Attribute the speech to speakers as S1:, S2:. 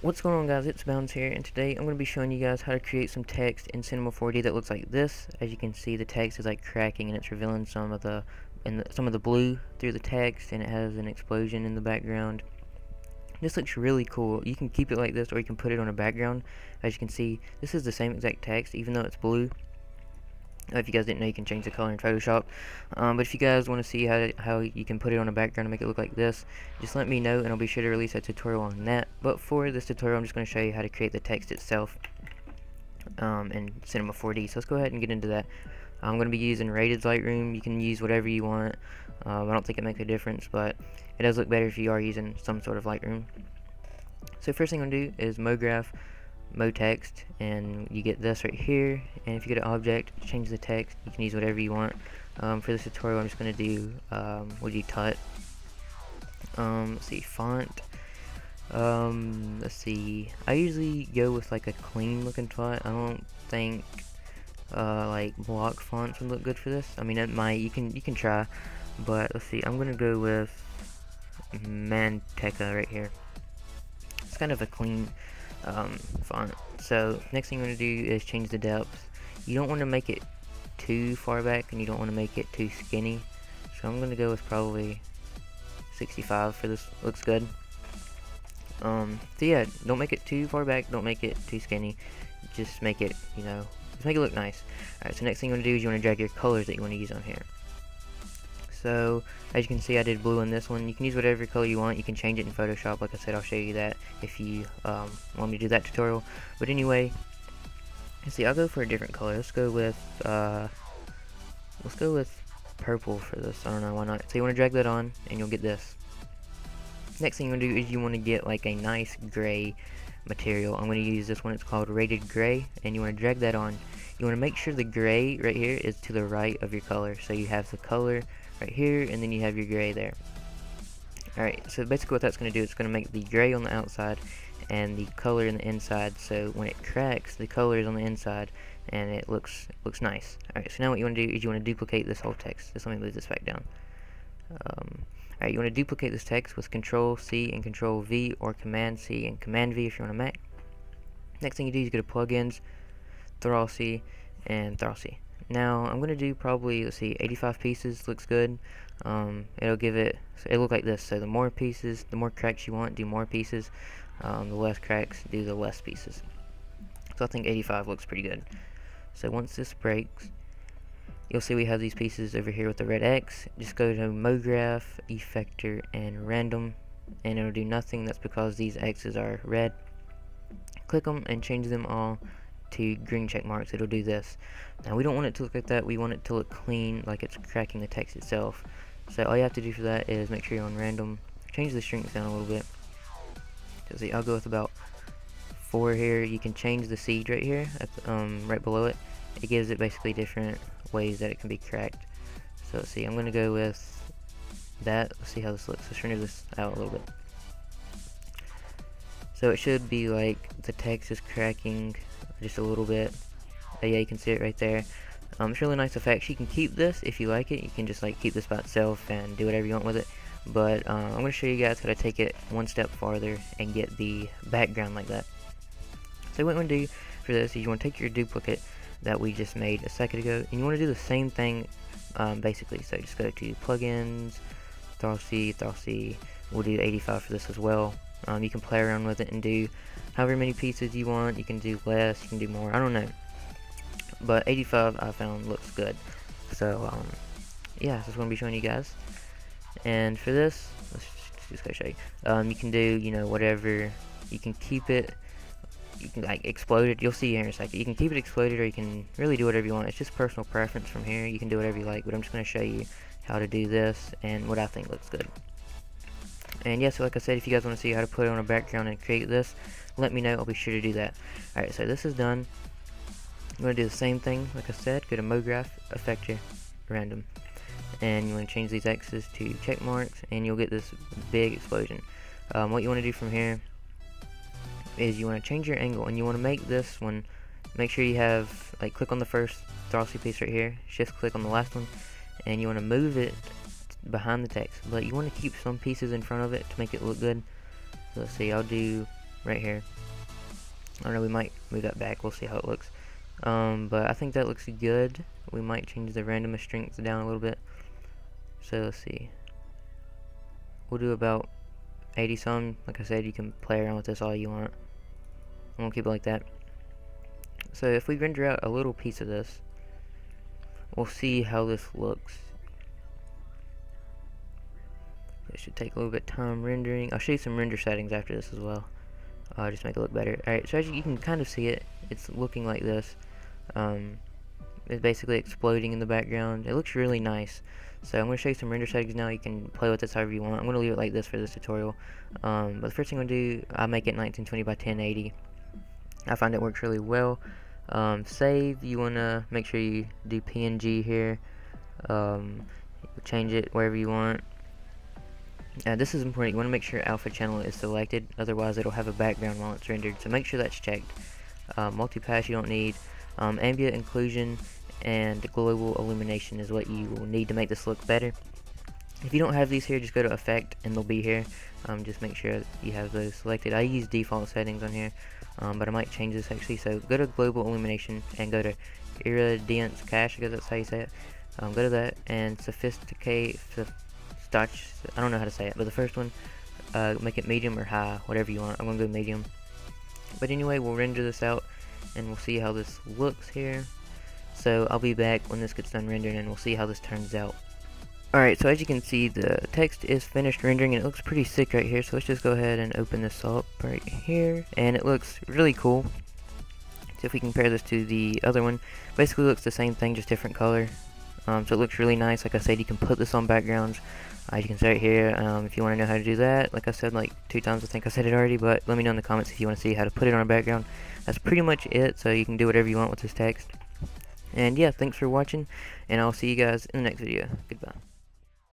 S1: What's going on guys, it's Boundz here, and today I'm going to be showing you guys how to create some text in Cinema 4D that looks like this. As you can see, the text is like cracking and it's revealing some of the, and some of the blue through the text, and it has an explosion in the background. This looks really cool. You can keep it like this, or you can put it on a background. As you can see, this is the same exact text, even though it's blue. If you guys didn't know, you can change the color in Photoshop. Um, but if you guys want to see how, how you can put it on a background and make it look like this, just let me know and I'll be sure to release a tutorial on that. But for this tutorial, I'm just going to show you how to create the text itself um, in Cinema 4D. So let's go ahead and get into that. I'm going to be using Rated Lightroom. You can use whatever you want. Um, I don't think it makes a difference, but it does look better if you are using some sort of Lightroom. So first thing I'm going to do is MoGraph mode text and you get this right here. And if you get an object change the text. You can use whatever you want. Um, for this tutorial I'm just going to do um, do you tut? Um, let's see font. Um, let's see. I usually go with like a clean looking font. I don't think uh, like block fonts would look good for this. I mean it might. You can you can try. But let's see. I'm gonna go with Manteca right here. It's kind of a clean um, font. So next thing you want to do is change the depth. You don't want to make it too far back and you don't want to make it too skinny. So I'm going to go with probably 65 for this. Looks good. Um, so yeah, don't make it too far back. Don't make it too skinny. Just make it, you know, just make it look nice. Alright, so next thing you want to do is you want to drag your colors that you want to use on here. So, as you can see, I did blue in this one. You can use whatever color you want. You can change it in Photoshop. Like I said, I'll show you that if you um, want me to do that tutorial. But anyway, let's see, I'll go for a different color. Let's go with, uh, let's go with purple for this. I don't know, why not? So you want to drag that on, and you'll get this. Next thing you want to do is you want to get like a nice gray material. I'm going to use this one. It's called Rated Gray, and you want to drag that on. You want to make sure the gray right here is to the right of your color. So you have the color right here, and then you have your gray there. Alright, so basically what that's going to do, it's going to make the gray on the outside and the color in the inside, so when it cracks, the color is on the inside, and it looks looks nice. Alright, so now what you want to do is you want to duplicate this whole text. Just let me move this back down. Um, Alright, you want to duplicate this text with Control C and Control V, or Command C and Command V if you're on a Mac. Next thing you do is go to Plugins, Thrausi, and Thrausi. Now, I'm going to do probably, let's see, 85 pieces looks good. Um, it'll give it, so it'll look like this. So the more pieces, the more cracks you want, do more pieces. Um, the less cracks, do the less pieces. So I think 85 looks pretty good. So once this breaks, you'll see we have these pieces over here with the red X. Just go to MoGraph, Effector, and Random, and it'll do nothing. That's because these X's are red. Click them and change them all to green check marks, it'll do this. Now we don't want it to look like that, we want it to look clean, like it's cracking the text itself. So all you have to do for that is make sure you're on random, change the strength down a little bit. So see, I'll go with about 4 here, you can change the seed right here, the, um, right below it. It gives it basically different ways that it can be cracked. So let's see, I'm to go with that, let's see how this looks, let's render this out a little bit. So it should be like the text is cracking just a little bit. But yeah, you can see it right there. Um, it's really nice effects. You can keep this if you like it. You can just like keep this by itself and do whatever you want with it. But uh, I'm going to show you guys how to take it one step farther and get the background like that. So what you want to do for this is you want to take your duplicate that we just made a second ago and you want to do the same thing um, basically. So just go to plugins, Thrausi, C. We'll do 85 for this as well. Um, you can play around with it and do however many pieces you want. You can do less, you can do more. I don't know. But 85 I found looks good. So, um, yeah, what I'm going to be showing you guys. And for this, let's just go show you. Um, you can do, you know, whatever. You can keep it. You can, like, explode it. You'll see here in a second. You can keep it exploded or you can really do whatever you want. It's just personal preference from here. You can do whatever you like. But I'm just going to show you how to do this and what I think looks good. And yes, like I said, if you guys want to see how to put it on a background and create this, let me know. I'll be sure to do that. Alright, so this is done. I'm going to do the same thing, like I said. Go to MoGraph, Effector, Random. And you want to change these X's to check marks, and you'll get this big explosion. Um, what you want to do from here is you want to change your angle, and you want to make this one, make sure you have, like, click on the first Thrausi piece right here, shift click on the last one, and you want to move it behind the text, but you want to keep some pieces in front of it to make it look good. So let's see, I'll do right here. I don't know, we might move that back, we'll see how it looks. Um, but I think that looks good. We might change the randomness strength down a little bit. So let's see. We'll do about 80 some. Like I said, you can play around with this all you want. I'm gonna keep it like that. So if we render out a little piece of this, we'll see how this looks. It should take a little bit time rendering. I'll show you some render settings after this as well. Uh, just make it look better. Alright, so as you can kind of see it, it's looking like this. Um, it's basically exploding in the background. It looks really nice. So I'm going to show you some render settings now. You can play with this however you want. I'm going to leave it like this for this tutorial. Um, but the first thing I'm going to do, I make it 1920 by 1080. I find it works really well. Um, save, you want to make sure you do PNG here. Um, change it wherever you want. Uh, this is important. You want to make sure alpha channel is selected. Otherwise, it'll have a background while it's rendered. So make sure that's checked. Uh, multipass you don't need. Um, ambient occlusion and global illumination is what you will need to make this look better. If you don't have these here, just go to effect and they'll be here. Um, just make sure you have those selected. I use default settings on here, um, but I might change this actually. So go to global illumination and go to irradiance cache, guess that's how you say it. Um, go to that and sophisticate, stotch, I don't know how to say it, but the first one, uh, make it medium or high, whatever you want. I'm gonna go medium. But anyway, we'll render this out and we'll see how this looks here. So I'll be back when this gets done rendering and we'll see how this turns out. Alright, so as you can see, the text is finished rendering and it looks pretty sick right here. So let's just go ahead and open this up right here. And it looks really cool. So if we compare this to the other one, basically looks the same thing, just different color. Um, so it looks really nice. Like I said, you can put this on backgrounds. Uh, you can say it here um, if you want to know how to do that. Like I said like two times, I think I said it already, but let me know in the comments if you want to see how to put it on a background. That's pretty much it, so you can do whatever you want with this text. And yeah, thanks for watching, and I'll see you guys in the next video. Goodbye.